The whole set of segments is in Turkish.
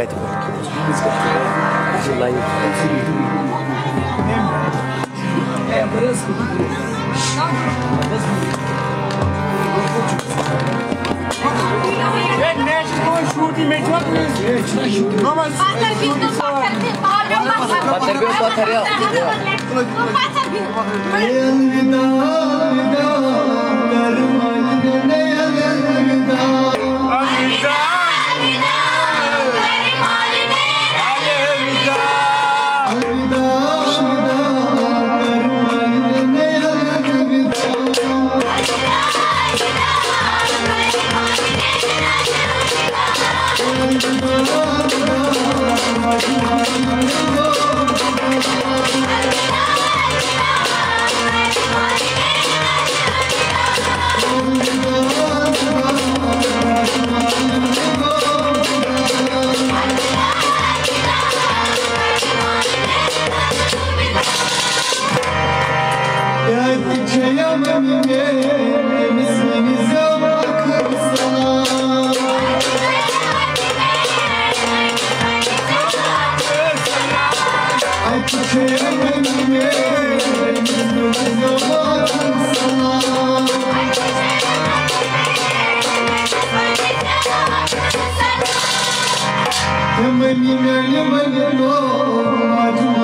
Dikkat edin. पत्थर पे पत्थर अलविदा अलविदा Yemen yemen yemen yemen yemen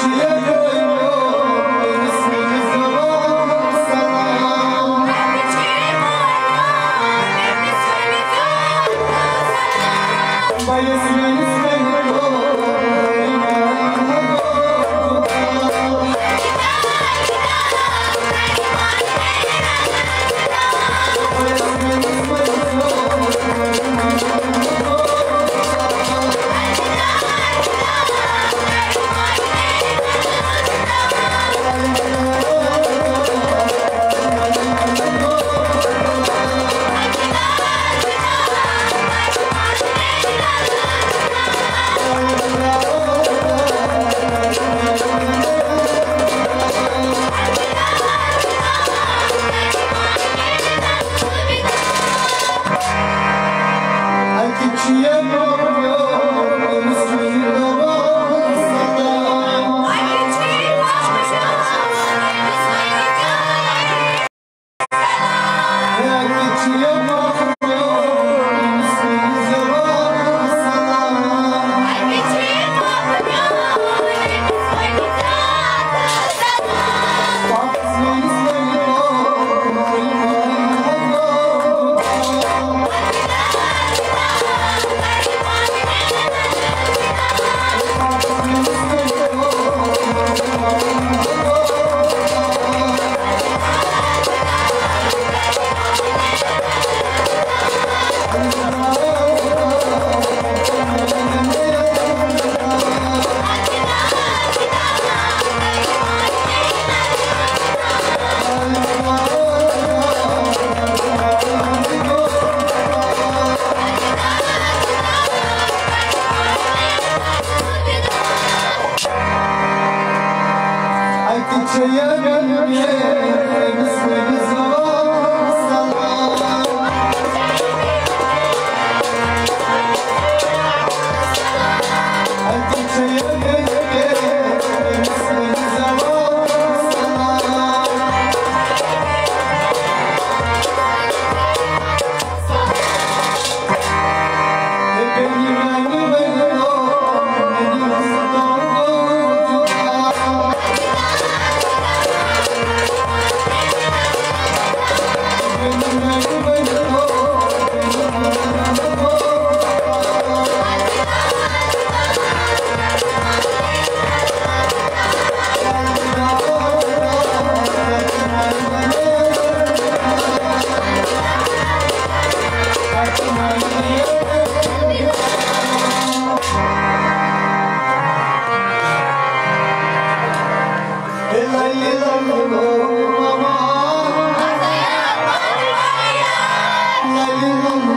Yeah. Çiçeğe gönlüye Biz beni لالي تو کو ماما آي آپن واري آي